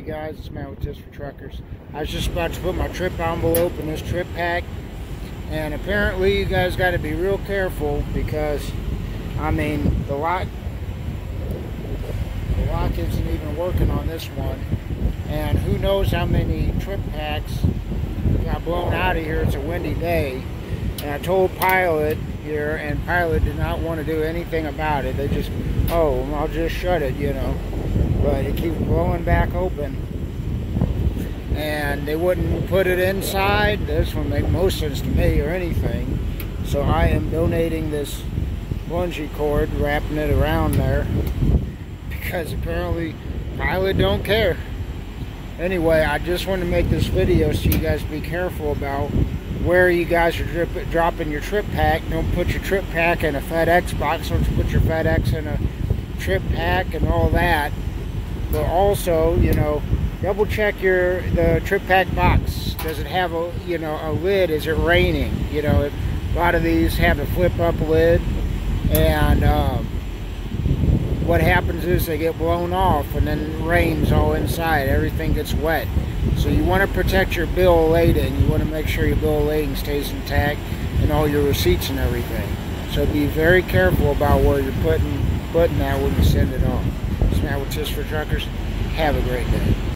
Hey guys, it's Matt with Tips for Truckers. I was just about to put my trip envelope in this TripPak, and apparently you guys got to be real careful because, I mean, the lock, the lock isn't even working on this one, and who knows how many trip packs got blown out of here. It's a windy day, and I told Pilot here, and Pilot did not want to do anything about it. They just, oh, I'll just shut it, you know but it keeps blowing back open. And they wouldn't put it inside this would make most sense to me or anything. So I am donating this bungee cord wrapping it around there because apparently pilot don't care. Anyway I just want to make this video so you guys be careful about where you guys are drip, dropping your TripPak. Don't put your TripPak in a FedEx box. Don't put your FedEx in a trip pack and all that but also, you know, double check your the TripPak box. Does it have a you know a lid? Is it raining? You know, a lot of these have a flip up lid, and um, what happens is they get blown off, and then rains all inside. Everything gets wet. So you want to protect your bill of lading. You want to make sure your bill of lading stays intact and all your receipts and everything. So be very careful about where you're putting putting that when you send it off. Now with Tips for Truckers. Have a great day.